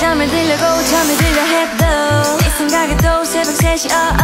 잠을 들려고 잠을 들려 해도 네 생각에도 새벽 3시 oh oh